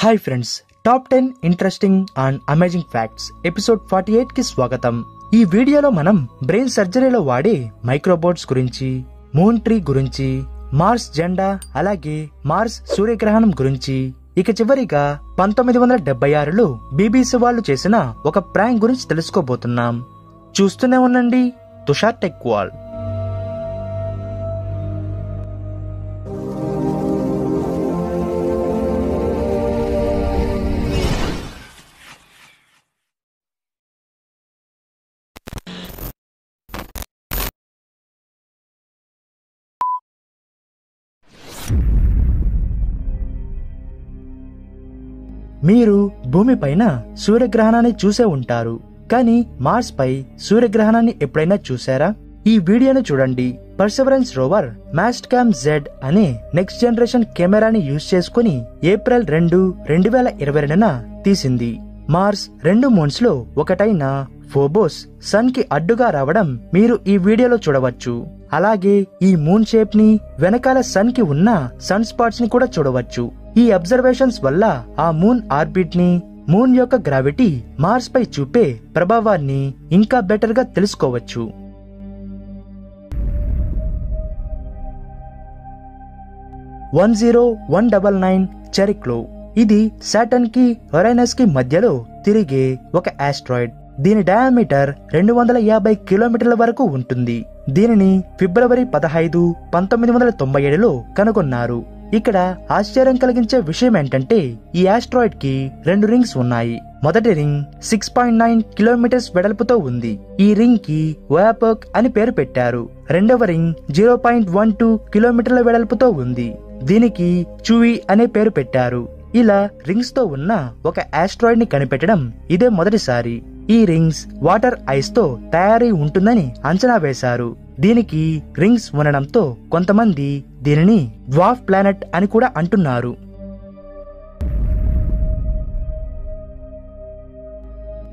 Hi friends top ten interesting and amazing facts episode forty ఎయిట్కి స్వాగతం. ఈ వీడియోలో మనం బ్రెయిన్ సర్జరీలో వాడే మైక్రోబోట్స్ గురించి మూన్ ట్రీ గురించి మార్స్ జెండా అలాగే మార్స్ సూర్యగ్రహణం గురించి ఇక చివరిగా పంతొమ్మిది వందల డెబ్బై ఆరులో బీబీసీ వాళ్ళు చేసిన ఒక ప్రాంక్ గురించి తెలుసుకోబోతున్నాం. చూస్తూనే ఉండండి తుషార్ టెక్ మీరు భూమిపైన సూర్యగ్రహణాన్ని చూసే ఉంటారు. కానీ మార్స్ పై సూర్యగ్రహణాన్ని ఎప్పుడైనా చూసారా ఈ వీడియోను చూడండి. Perseverance rover mast cam Z అనే నెక్స్ట్ జనరేషన్ కెమెరాని యూజ్ చేసుకుని ఏప్రిల్ రెండు రెండు వేల ఇరవై రెండున తీసింది. మార్స్ రెండు మూన్స్లో ఒకటైన ఫోబోస్ సన్కి అడ్డుగా రావడం మీరు ఈ వీడియోలో చూడవచ్చు. అలాగే ఈ మూన్ షేప్ని వెనకాల సన్కి ఉన్న సన్ స్పాట్స్ని కూడా చూడవచ్చు. ఈ అబ్జర్వేషన్స్ వల్ల ఆ మూన్ ఆర్బిట్ని మూన్ యొక్క గ్రావిటీ మార్స్ పై చూపే ప్రభావాన్ని ఇంకా బెటర్గా తెలుసుకోవచ్చు. One zero one double nine చెరిక్లో. ఇది సాటన్కి ఒరైనస్కి మధ్యలో తిరిగే ఒక ఆస్ట్రాయిడ్ దీని డయామీటర్ రెండు వందల యాభై కిలోమీటర్ల వరకు ఉంటుంది. దీనిని ఫిబ్రవరి పదహైదు పంతొమ్మిది వందల తొంభై ఏడులో కనుగొన్నారు. ఇక్కడ ఆశ్చర్యం కలిగించే విషయం ఏంటంటే ఈ ఆస్ట్రాయిడ్కి రెండు రింగ్స్ ఉన్నాయి. మొదటి ring six point nine kilometres వెడల్పుతో ఉంది. ఈ రింగ్కి ఓయాపర్క్ అని పేరు పెట్టారు రెండవ ring zero point one two కిలోమీటర్ల వెడల్పుతో ఉంది దీనికి చూవీ అనే పేరు పెట్టారు ఇలా రింగ్స్తో ఉన్న ఒక ఆస్ట్రాయిడ్ని కనిపెట్టడం ఇదే మొదటిసారి ఈ రింగ్స్ వాటర్ ఐస్తో తయారై ఉంటుందని అంచనా వేశారు దీనికి రింగ్స్ ఉండడంతో కొంతమంది దీనిని డ్వాఫ్ ప్లానెట్ అని కూడా అంటున్నారు.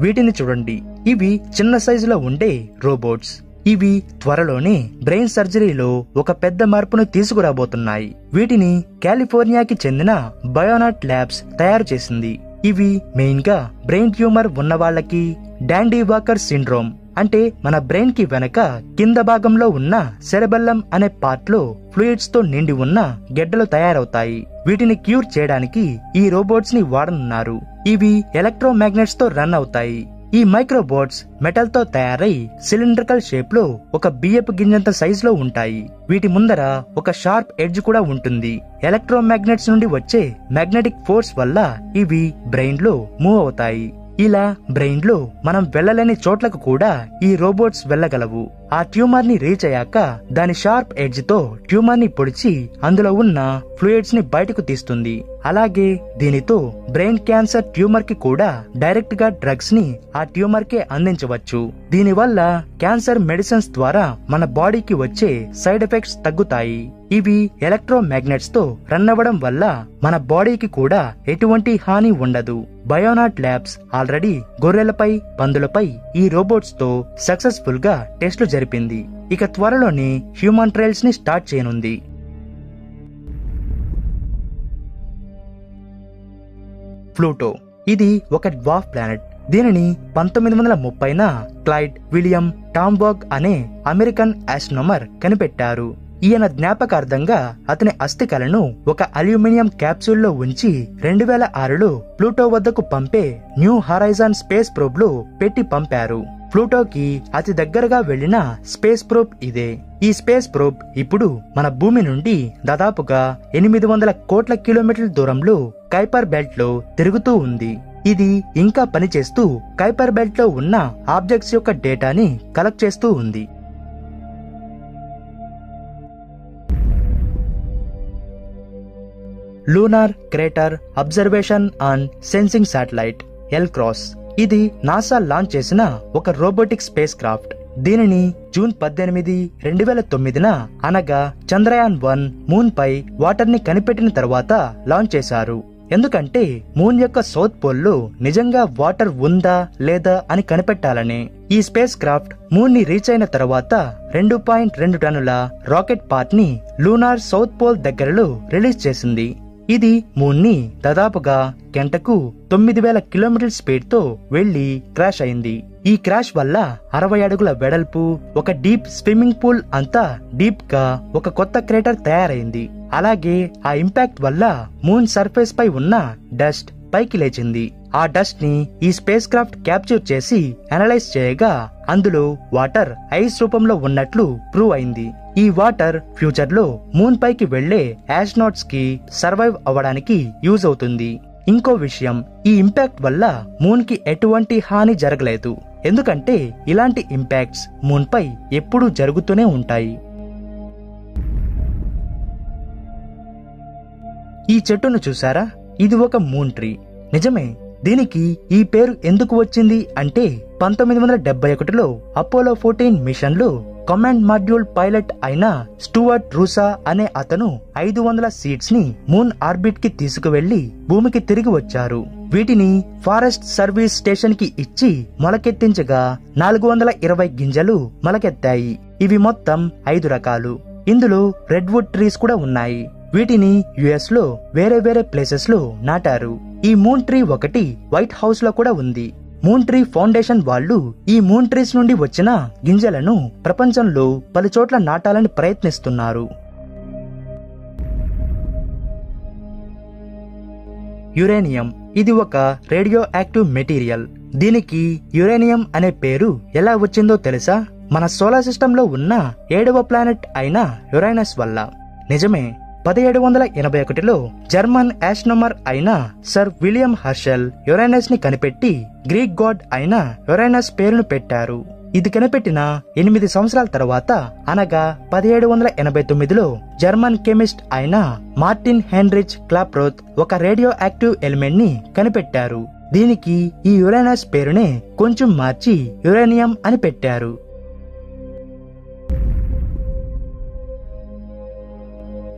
వీటిని చూడండి. ఇవి చిన్న సైజులో ఉండే రోబోట్స్. ఇవి త్వరలోనే బ్రెయిన్ సర్జరీలో ఒక పెద్ద మార్పును తీసుకురాబోతున్నాయి. వీటిని కాలిఫోర్నియాకి చెందిన బయోనాట్ ల్యాబ్స్ తయారు చేసింది. ఇవి మెయిన్గా బ్రెయిన్ ట్యూమర్ ఉన్న వాళ్ళకి డాండీ వాకర్ సిండ్రోమ్. అంటే మన బ్రెయిన్కి వెనక కింద భాగంలో ఉన్న సెరబెల్లం అనే పార్ట్లో ఫ్లూయిడ్స్తో నిండి ఉన్న గెడ్డలు తయారవుతాయి. వీటిని క్యూర్ చేయడానికి ఈ రోబోట్స్ని వాడనున్నారు. ఇవి ఎలక్ట్రోమాగ్నెట్స్తో రన్ అవుతాయి. ఈ మైక్రోబోట్స్ మెటల్తో తయారై సిలిండ్రికల్ షేప్లో ఒక బియ్యపు గింజంత సైజ్లో ఉంటాయి. వీటి ముందర ఒక షార్ప్ ఎడ్జ్ కూడా ఉంటుంది. ఎలక్ట్రోమాగ్నెట్స్ నుండి వచ్చే మ్యాగ్నెటిక్ ఫోర్స్ వల్ల ఇవి బ్రెయిన్లో మూవ్ అవుతాయి. ఇలా బ్రెయిన్లో మనం వెళ్ళలేని చోట్లకు కూడా ఈ రోబోట్స్ వెళ్ళగలవు. ఆ ట్యూమర్ని రీచ్ అయ్యాక దాని షార్ప్ ఎడ్జ్తో ట్యూమర్ని పొడిచి అందులో ఉన్న ఫ్లూయిడ్స్ని బయటకు తీస్తుంది. అలాగే దీనితో బ్రెయిన్ క్యాన్సర్ ట్యూమర్కి కూడా డైరెక్ట్గా డ్రగ్స్ని ఆ ట్యూమర్ కే అందించవచ్చు. దీనివల్ల క్యాన్సర్ మెడిసిన్స్ ద్వారా మన బాడీకి వచ్చే సైడ్ ఎఫెక్ట్స్ తగ్గుతాయి. ఇవి ఎలక్ట్రోమాగ్నెట్స్తో రన్ అవ్వడం వల్ల మన బాడీకి కూడా ఎటువంటి హాని ఉండదు. బయోనాట్ ల్యాబ్స్ ఆల్రెడీ గొర్రెలపై పందులపై ఈ రోబోట్స్తో సక్సెస్ఫుల్గా టెస్టులు జరిపింది. ఇక త్వరలోనే హ్యూమన్ ట్రయల్స్ని స్టార్ట్ చేయనుంది. ప్లూటో. ఇది ఒక డ్వాఫ్ ప్లానెట్. దీనిని పంతొమ్మిది వందల ముప్పైన క్లైడ్ విలియం టాంబాగ్ అనే అమెరికన్ ఆస్ట్రోనమర్ కనిపెట్టారు. ఈయన జ్ఞాపకార్థంగా అతని అస్థికలను ఒక అల్యూమినియం క్యాప్సూల్లో ఉంచి రెండు వేల ఆరులో ప్లూటో వద్దకు పంపే న్యూ హరైజాన్ స్పేస్ ప్రోబ్లో పెట్టి పంపారు. ప్లూటోకి అతి దగ్గరగా వెళ్ళిన స్పేస్ ప్రోబ్ ఇదే. ఈ స్పేస్ ప్రోబ్ ఇప్పుడు మన భూమి నుండి దాదాపుగా ఎనిమిది వందల కోట్ల కిలోమీటర్ల దూరంలో కైపర్ బెల్ట్లో తిరుగుతూ ఉంది. ఇది ఇంకా పనిచేస్తూ కైపర్ బెల్ట్లో ఉన్న ఆబ్జెక్ట్స్ యొక్క డేటాని కలెక్ట్ చేస్తూ ఉంది. Lunar crater observation and sensing satellite L cross. ఇది నాసా లాంచ్ చేసిన ఒక రోబోటిక్ స్పేస్ క్రాఫ్ట్ దీనిని జూన్ పద్దెనిమిది రెండు వేల తొమ్మిదిన అనగా చంద్రయాన్ వన్ మూన్ పై వాటర్ని కనిపెట్టిన తర్వాత లాంచ్ చేశారు. ఎందుకంటే మూన్ యొక్క సౌత్ పోల్లో నిజంగా వాటర్ ఉందా లేదా అని కనిపెట్టాలని. ఈ స్పేస్ క్రాఫ్ట్ మూన్ని రీచ్ అయిన తర్వాత రెండు పాయింట్ రెండు టన్నుల రాకెట్ పార్ట్ని లూనార్ సౌత్ పోల్ దగ్గరలో రిలీజ్ చేసింది. ఇది మూన్ని దాదాపుగా గంటకు తొమ్మిది వేల కిలోమీటర్ స్పీడ్తో వెళ్ళి క్రాష్ అయింది. ఈ క్రాష్ వల్ల అరవై అడుగుల వెడల్పు ఒక డీప్ స్విమ్మింగ్ పూల్ అంతా డీప్గా ఒక కొత్త క్రేటర్ తయారైంది. అలాగే ఆ ఇంపాక్ట్ వల్ల మూన్ సర్ఫేస్ పై ఉన్న డస్ట్ పైకి లేచింది. ఆ డస్ట్ని ఈ స్పేస్ క్రాఫ్ట్ క్యాప్చర్ చేసి అనలైజ్ చేయగా అందులో వాటర్ ఐస్ రూపంలో ఉన్నట్లు ప్రూవ్ అయింది. ఈ వాటర్ ఫ్యూచర్లో మూన్ పైకి వెళ్ళే యాస్ట్రోనాట్స్కి సర్వైవ్ అవ్వడానికి యూజ్ అవుతుంది. ఇంకో విషయం ఈ ఇంపాక్ట్ వల్ల మూన్కి ఎటువంటి హాని జరగలేదు. ఎందుకంటే ఇలాంటి ఇంపాక్ట్స్ మూన్ పై ఎప్పుడూ జరుగుతూనే ఉంటాయి. ఈ చెట్టును చూసారా ఇది ఒక మూన్ ట్రీ నిజమే దీనికి ఈ పేరు ఎందుకు వచ్చింది అంటే పంతొమ్మిది వందల డెబ్బై ఒకటిలో అపోలో ఫోర్టీన్ మిషన్లో కమాండ్ మాడ్యూల్ పైలట్ అయిన స్టూవర్ట్ రూసా అనే అతను ఐదు వందల సీట్స్ని మూన్ ఆర్బిట్కి తీసుకువెళ్ళి భూమికి తిరిగి వచ్చారు. వీటిని ఫారెస్ట్ సర్వీస్ స్టేషన్కి ఇచ్చి మొలకెత్తించగా నాలుగు వందల ఇరవై గింజలు మొలకెత్తాయి. ఇవి మొత్తం ఐదు రకాలు. ఇందులో రెడ్వుడ్ ట్రీస్ కూడా ఉన్నాయి. వీటిని యుఎస్లో వేరే వేరే ప్లేసెస్లో నాటారు. ఈ మూన్ ట్రీ ఒకటి వైట్ హౌస్లో కూడా ఉంది. మూన్ ట్రీ ఫౌండేషన్ వాళ్ళు ఈ మూన్ ట్రీస్ నుండి వచ్చిన గింజలను ప్రపంచంలో పలుచోట్ల నాటాలని ప్రయత్నిస్తున్నారు. యురేనియం ఇది ఒక రేడియో యాక్టివ్ మెటీరియల్ దీనికి యురేనియం అనే పేరు ఎలా వచ్చిందో తెలుసా? మన సోలార్ సిస్టంలో ఉన్న ఏడవ ప్లానెట్ అయిన యురైనస్ వల్ల. నిజమే పదిహేడు వందల ఎనభై ఒకటిలో జర్మన్ యాస్ట్రోనమర్ అయిన సర్ విలియం హర్షల్ యురైనస్ని కనిపెట్టి గ్రీక్ గాడ్ అయిన యురైనస్ పేరును పెట్టారు. ఇది కనిపెట్టిన ఎనిమిది సంవత్సరాల తర్వాత అనగా పదిహేడు వందల ఎనభై తొమ్మిదిలో జర్మన్ కెమిస్ట్ అయిన మార్టిన్ హెన్రిచ్ క్లాప్రోత్ ఒక రేడియో యాక్టివ్ ఎలిమెంట్ని కనిపెట్టారు. దీనికి ఈ యురేనస్ పేరునే కొంచెం మార్చి యురేనియం అని పెట్టారు.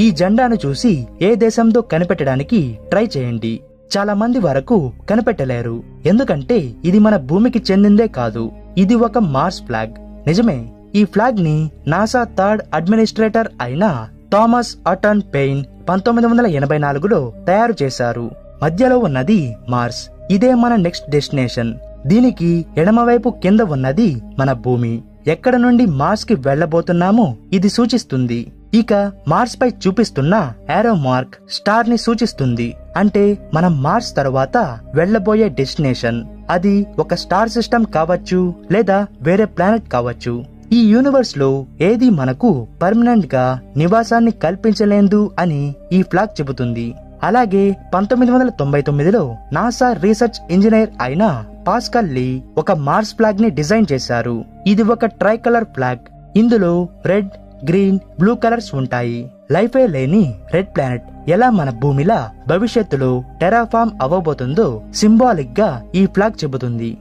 ఈ జెండాను చూసి ఏ దేశంతో కనిపెట్టడానికి ట్రై చేయండి. చాలా మంది వరకు కనిపెట్టలేరు. ఎందుకంటే ఇది మన భూమికి చెందిందే కాదు. ఇది ఒక మార్స్ ఫ్లాగ్ నిజమే ఈ ఫ్లాగ్ని నాసా థర్డ్ అడ్మినిస్ట్రేటర్ అయిన థామస్ అటన్ పెయిన్ పంతొమ్మిది వందల ఎనభై నాలుగులో తయారు చేశారు. మధ్యలో ఉన్నది మార్స్ ఇదే మన నెక్స్ట్ డెస్టినేషన్ దీనికి ఎడమవైపు కింద ఉన్నది మన భూమి. ఎక్కడ నుండి మార్స్కి వెళ్ళబోతున్నామో ఇది సూచిస్తుంది. ఇక మార్స్ పై చూపిస్తున్న ఏరో మార్క్ స్టార్ని సూచిస్తుంది. అంటే మనం మార్స్ తర్వాత వెళ్ళబోయే డెస్టినేషన్ అది ఒక స్టార్ సిస్టమ్ కావచ్చు లేదా వేరే ప్లానెట్ కావచ్చు. ఈ యూనివర్స్లో ఏది మనకు పర్మనెంట్గా నివాసాన్ని కల్పించలేదు అని ఈ ఫ్లాగ్ చెబుతుంది. అలాగే పంతొమ్మిది వందల తొంభై తొమ్మిదిలో నాసా రీసెర్చ్ ఇంజనీర్ అయిన పాస్కల్ లీ ఒక మార్స్ ఫ్లాగ్ని డిజైన్ చేశారు. ఇది ఒక ట్రై కలర్ ఫ్లాగ్ ఇందులో రెడ్ గ్రీన్ బ్లూ కలర్స్ ఉంటాయి. లైఫే లేని రెడ్ ప్లానెట్ ఎలా మన భూమిలా భవిష్యత్తులో టెరాఫామ్ అవ్వబోతుందో సింబాలిక్గా ఈ ఫ్లాగ్ చెబుతుంది.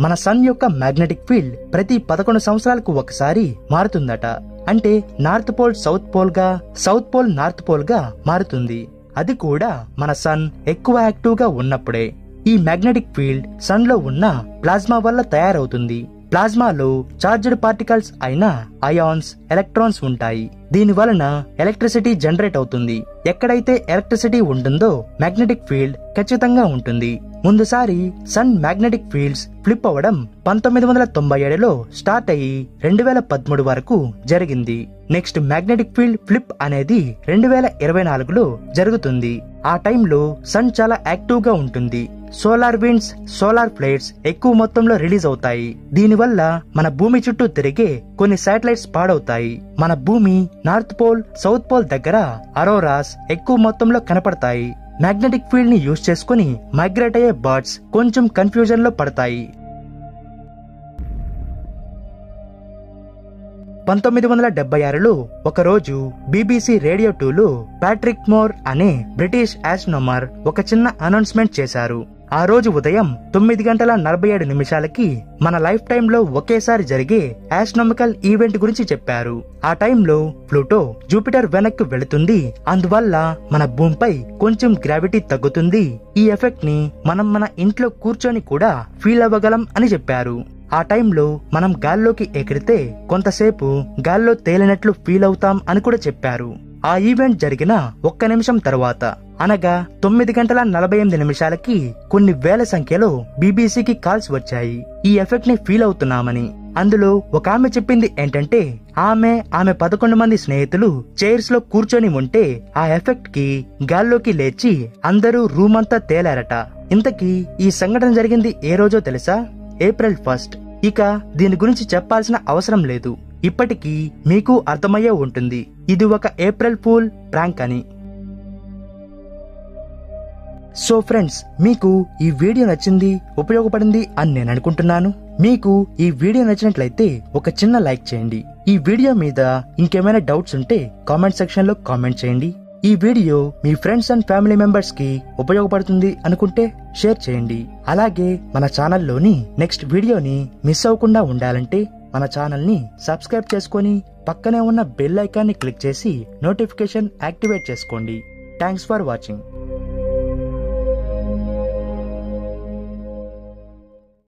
మన సన్ యొక్క మ్యాగ్నెటిక్ ఫీల్డ్ ప్రతి పదకొండు సంవత్సరాలకు ఒకసారి మారుతుందట. అంటే నార్త్ పోల్ సౌత్ పోల్గా సౌత్ పోల్ నార్త్ పోల్గా మారుతుంది. అది కూడా మన సన్ ఎక్కువ యాక్టివ్గా ఉన్నప్పుడే. ఈ మ్యాగ్నెటిక్ ఫీల్డ్ సన్లో ఉన్న ప్లాజ్మా వల్ల తయారవుతుంది. ప్లాజ్మాలో చార్జ్డ్ పార్టికల్స్ అయిన అయాన్స్ ఎలక్ట్రాన్స్ ఉంటాయి. దీని వలన ఎలక్ట్రిసిటీ జనరేట్ అవుతుంది. ఎక్కడైతే ఎలక్ట్రిసిటీ ఉంటుందో మ్యాగ్నెటిక్ ఫీల్డ్ ఖచ్చితంగా ఉంటుంది. ముందుసారి సన్ మ్యాగ్నెటిక్ ఫీల్డ్స్ ఫ్లిప్ అవ్వడం పంతొమ్మిది వందల తొంభై ఏడులో స్టార్ట్ అయ్యి రెండు వేల పదమూడు వరకు జరిగింది. నెక్స్ట్ మ్యాగ్నెటిక్ ఫీల్డ్ ఫ్లిప్ అనేది రెండు వేల ఇరవై నాలుగులో జరుగుతుంది. ఆ టైంలో సన్ చాలా యాక్టివ్గా ఉంటుంది. సోలార్ విండ్స్ సోలార్ ప్లేట్స్ ఎక్కువ మొత్తంలో రిలీజ్ అవుతాయి. దీనివల్ల మన భూమి చుట్టూ తిరిగే కొన్ని శాటిలైట్స్ పాడవుతాయి. మన భూమి నార్త్ పోల్ సౌత్ పోల్ దగ్గర అరోరాస్ ఎక్కువ మొత్తంలో కనపడతాయి. మ్యాగ్నెటిక్ ఫీల్డ్ని యూజ్ చేసుకుని మైగ్రేట్ అయ్యే బర్డ్స్ కొంచెం కన్ఫ్యూజన్లో పడతాయి. పంతొమ్మిది వందల డెబ్బై ఆరులో ఒకరోజు బీబీసీ రేడియో టూలో ప్యాట్రిక్ మోర్ అనే బ్రిటిష్ ఆస్ట్రోనమర్ ఒక చిన్న అనౌన్స్మెంట్ చేశారు. ఆ రోజు ఉదయం తొమ్మిది గంటల నలభై ఏడు నిమిషాలకి మన లైఫ్ టైంలో ఒకేసారి జరిగే ఆస్ట్రోనామికల్ ఈవెంట్ గురించి చెప్పారు. ఆ టైంలో ప్లూటో జూపిటర్ వెనక్కి వెళుతుంది. అందువల్ల మన భూమిపై కొంచెం గ్రావిటీ తగ్గుతుంది. ఈ ఎఫెక్ట్ని మనం మన ఇంట్లో కూర్చొని కూడా ఫీల్ అవ్వగలం అని చెప్పారు. ఆ టైంలో మనం గాల్లోకి ఎగిరితే కొంతసేపు గాల్లో తేలినట్లు ఫీల్ అవుతాం అని కూడా చెప్పారు. ఆ ఈవెంట్ జరిగిన ఒక్క నిమిషం తర్వాత అనగా తొమ్మిది గంటల నలభై ఎనిమిది నిమిషాలకి కొన్ని వేల సంఖ్యలో బీబీసీకి కాల్స్ వచ్చాయి. ఈ ఎఫెక్ట్ని ఫీల్ అవుతున్నామని. అందులో ఒక ఆమె చెప్పింది ఏంటంటే ఆమె ఆమె పదకొండు మంది స్నేహితులు చైర్స్లో కూర్చొని ఉంటే ఆ ఎఫెక్ట్కి గాల్లోకి లేచి అందరూ రూమ్ అంతా తేలారట. ఇంతకీ ఈ సంఘటన జరిగింది ఏ రోజో తెలుసా? April first. ఇక దీని గురించి చెప్పాల్సిన అవసరం లేదు. ఇప్పటికీ మీకు అర్థమయ్యే ఉంటుంది. ఇది ఒక ఏప్రిల్ పూల్ ప్రాంక్ అని. సో ఫ్రెండ్స్ మీకు ఈ వీడియో నచ్చింది ఉపయోగపడింది అని నేను అనుకుంటున్నాను. మీకు ఈ వీడియో నచ్చినట్లయితే ఒక చిన్న లైక్ చేయండి. ఈ వీడియో మీద ఇంకేమైనా డౌట్స్ ఉంటే కామెంట్ సెక్షన్లో కామెంట్ చేయండి. ఈ వీడియో మీ ఫ్రెండ్స్ అండ్ ఫ్యామిలీ మెంబర్స్కి ఉపయోగపడుతుంది అనుకుంటే షేర్ చేయండి. అలాగే మన ఛానల్లోని నెక్స్ట్ వీడియోని మిస్ అవ్వకుండా ఉండాలంటే మన ఛానల్ని సబ్స్క్రైబ్ చేసుకొని పక్కనే ఉన్న బెల్ ఐకాన్ని క్లిక్ చేసి నోటిఫికేషన్ యాక్టివేట్ చేసుకోండి. Thanks for watching.